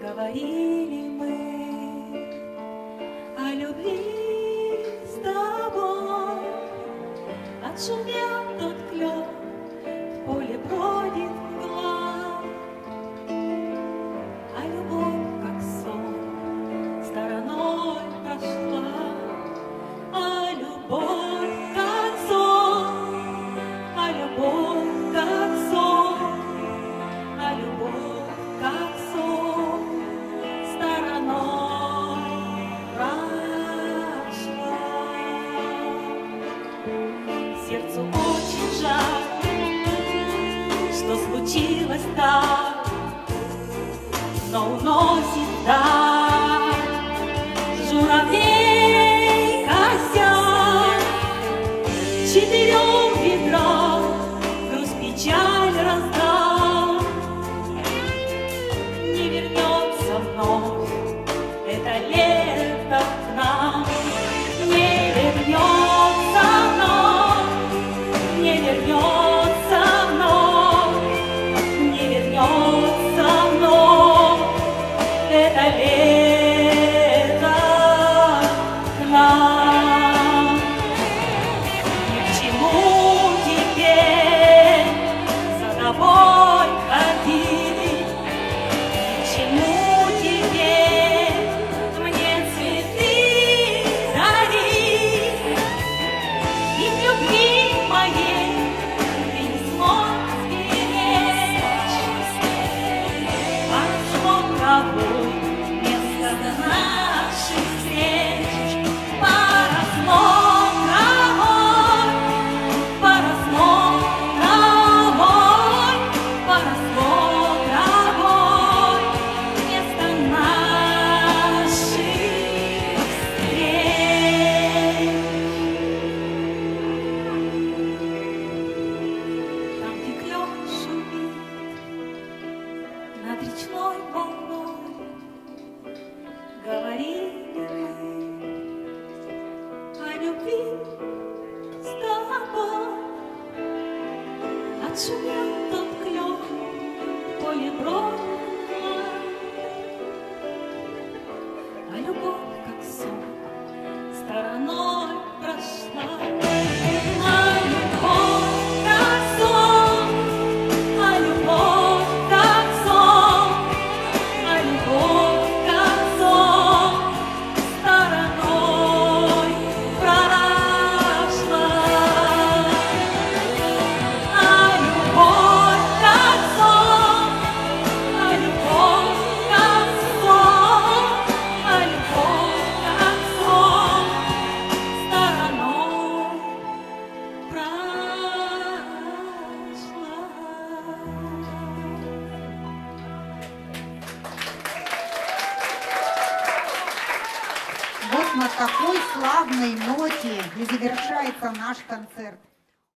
говорили мы о любви с тобой. Отшумел тот клёв что случилось так, но уносит даль. любовь. на такой славной ноте и завершается наш концерт.